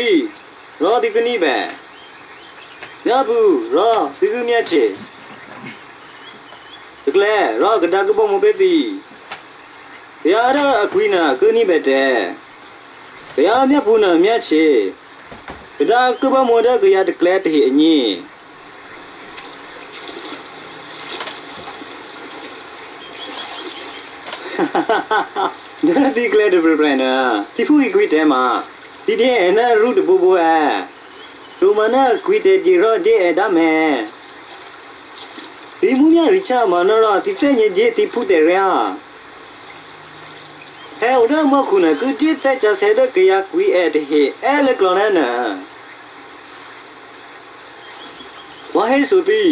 ကွီရောဒီကနီပဲညဘူးရောစီကူမြတ်ချေဒီကလေရောကဒါကပုံမပေးစီတရားရအကွီနာကနီပဲတဲ့တရားမြတ်ဘူးနာမြတ်ချေဒါကဘမောဒကရတကလေတဟိအညင်းဒါဒီကလေးတပရပရနာတီဖူကွီတဲမှာ ဒီတဲ့နာရူတဘူဘူအဒူမနာကွီတဲဂျီရောဒီအဒါမဲဒီမူညာရိချာမနရာတီတဲ့ညဂျီတီဖူတဲ့ရဟဲဝဒမခုနကတိတဲ့ချဆေဒကရကွီအတဲ့ဟဲအဲလကလနနာဝဟဲဆိုတီ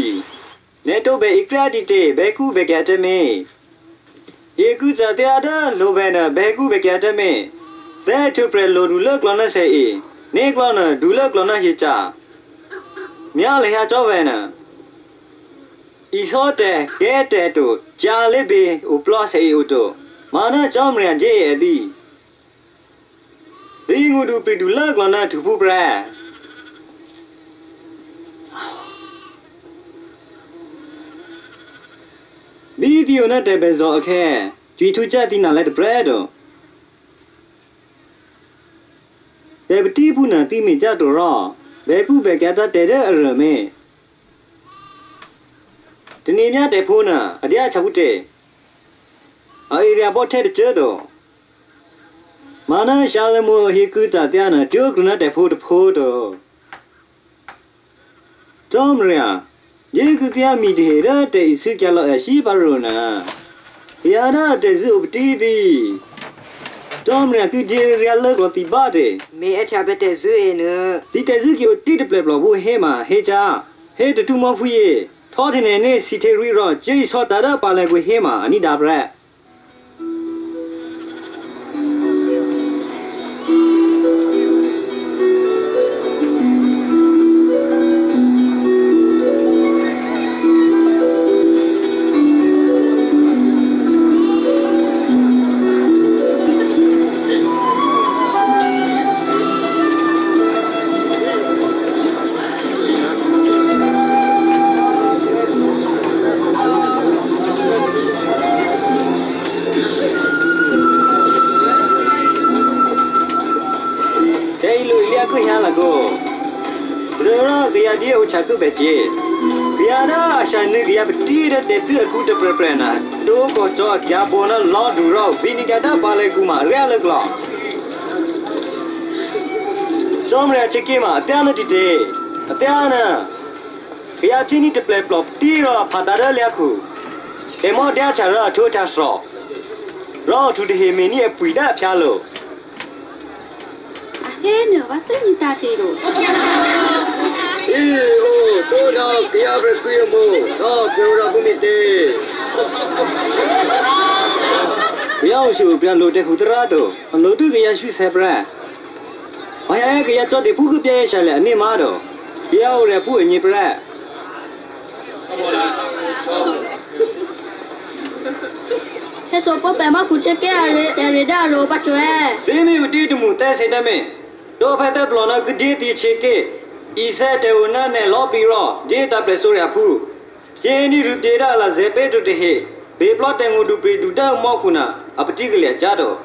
နေတော့ဘေအကရတီတေဘေကူဘေကတမေယေကူဇာတရားတာလိုဘဲနာဘဲကူဘကတမေ ဇဲထုပရလိုဒူလကလနဆေအနေကလနဒူလကလနဟိချာမြာလေဟာကြောဘဲနာဤစောတဲ့ကဲတဲ့တို့ဂျာလိဘေဥပလောဆေဥတို့မာနကြောင့်မရဂျေရဲ့သည်ဒီငူဒူပီဒူလကလနထူဖူပရဗီဒီယိုနဲ့တဲ့ပဲဇောအခဲကြွီထူချက်တိနာလက်တဘရက်တော့ ဒေပတိဘူးနာတိမိကြတော့ရောဘဲကုဘဲကတာတဲ့တဲ့အရမေဒီနေ့မြတဲ့ဖိုးနာအတရားချက်ဘူးတဲ့အေရီယာပေါ်တဲ့ကျတော့မာနရှာလမိုဟီကူတာတဲ့နာကျုကနတဲ့ဖိုးတဖိုးတော့တော်မရယေကကရမီတေရတဲ့စကြလောရှိပါရောနာယာရတဲ့ဇုပတီဒီ တော်မရကကြရရလောကတိပါတဲ့မေအချဘတဲ့ဇွေနဒီတဲ့ဇုကိုတိတပလဘလဘူးဟဲမှာဟဲချာဟဲတတူမဖူးရေထောတင်နေနေစီတေရီရောဂျေဆောတာရပါလေကိုဟဲမှာအနိဒါဘရက် လူလျာခွရလာကိုဘရရကရဒီအချကုပဲကြီးကရရာအရှာနေကရပတီရတဲ့သူအခုတပရပရနာတိုးကိုကြောကြပေါ်နလောဒူရောဗီနီကတာပါလေကူမာရဲလကလောစောမရချက်ကီမာအတန်းတတီအတန်းနာကရချင်းနီတပလက်ပလော့တီရဖာတာရလျာခုဒေမောဒဲချာရထိုးတာဆောရောထူတဟေမီနီအပွေဒဖျားလို့အဲနော်ဘာသိနေတာတေလို့ အေးဟိုတို့တော့ကြရပြကွေးမို့တော့ပြောရဘူးမတေပြောင်းရှုပြန်လို့တဲ့ခုတရာတော့အလို့တူကြရရှိဆဲပရဘာရကြရချော့တဲ့ဖုကပြရရှာလေအနိမာတော့ ပြောင်းရဖုအညိပရဟဲ့ဆိုပပမခုချက်ကြရတဲ့ရဒါရောပတ်ကျွဲသေမီမတီတမှုတဲစေတမေတော့ဖက်တဲ့ပလောနာကဒီတီချေကေဤဆက်တေဝနာနဲ့လော်ပီရောဂျေတာပလက်ဆိုရဖူယေနီရူပြေဒါလာဇေပေတုတဟေဘေပလော့တန်ငူဒူပရီဒူတာမောခုနာအပတိကလေးကြတော့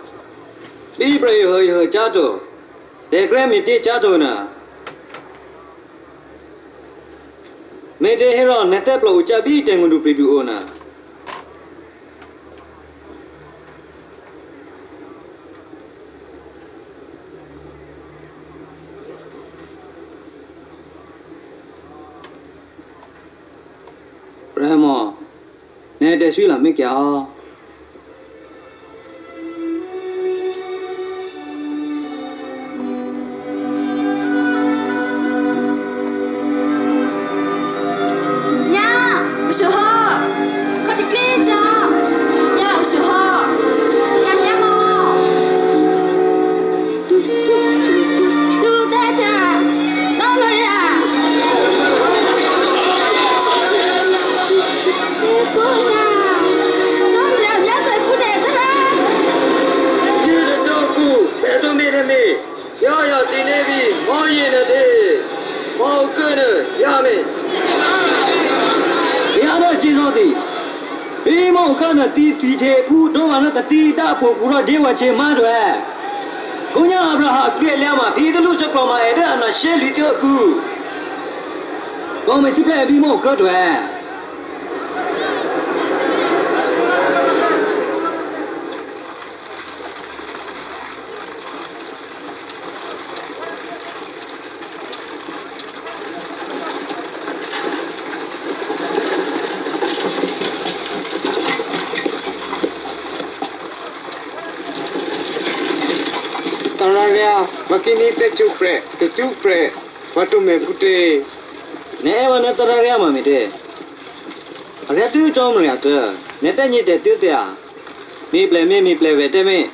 ဒီပရေဟေဟေကြတော့ဒေဂရမီပြေကြတော့နာမေတေဟေရောနေတဲ့ပလောကြပြီတန်ငူဒူပရီဒူအိုနာ Ramo, nè để suy là mấy kiểu. 야 နေပြီမောရင်တဲ့မောကနရမယ်ဘယ်တော့ကျေစောသည်ဘေးမောကနတီတီချေဖူတော့မနတတီတာပူကူတော့ဒေဝချေမတွေကိုညာအဗရာဟာကြွေလျာမှာဒီကလူစကလောမအဲ့ဒါနာရှဲလီတကူကောင်းမစီပြပြီးမောကတွေ Tararia, makini te chupre, te chupre, watu me pute. နဲဝနတရရမမီတဲ့ရတူကြောင်းမရတဲ့နေတဲ့ညစ်တဲ့တူတဲ့မိပလေမိမိပလေဝဲတဲ့မင်း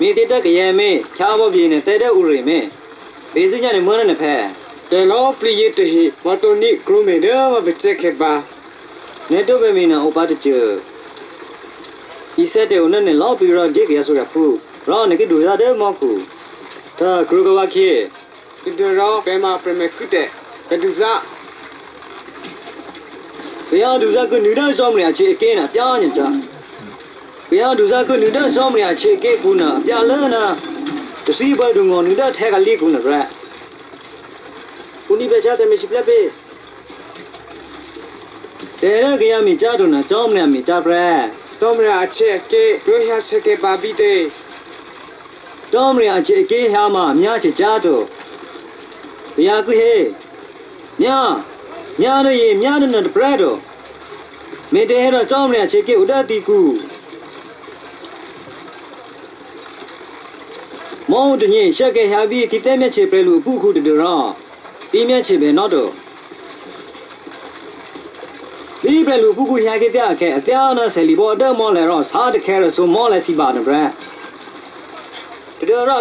မိတိတကရဲမင်းချားဘောပြင်းနေတဲ့တဲ့ဥရိမင်းဘေးစညနေမွန်းနေဖဲ Te lo pliye te hi, watu ni krume de wa beche ke ba. နေတော့ပဲမင်းနာဥပါတချဤဆက်တဲ့ဦးနဲ့လောက်ပြီးတော့ဂျေကရဆိုရဖူရောနေကဒူရတဲ့မောက်ကူ ဒါဂရုကဝခေ Ide ro pe ma preme kute. Pe du za, ဘယ်အောင်ဒူဇာကနူဒန်ဆောမရချေအကင်းနာပြောင်းညကြဘယ်အောင်ဒူဇာကနူဒန်ဆောမရချေကေကူနာပြလဲနာတစီဘဒုံငနူဒထဲကလေးကူနာရ uni becha te me shiple pe. တဲရကရမီကြတော့နာကြောင်းမရမီကြပရ Somra ache ke, yo ya se ke ba bi te. တော မရအချေအကေးဟာမမြားချေကြတော့ဘယ်ကူဟေမြားမြားရမြားနတပရတော့မေတဲရကြောင်းမရချေကေဥဒတိကူမောင်တညရှက်ကေဟာဘီတိတဲမြချေပရလူပုခုတတရောဒီမြချေပဲတော့တော့ဒီပရလူပုခုဟာကေပြခဲအသေးအနာဆယ်လီဘောအတမောလဲတော့စားတခဲရဆိုမောလဲစီပါနဘရ တတရော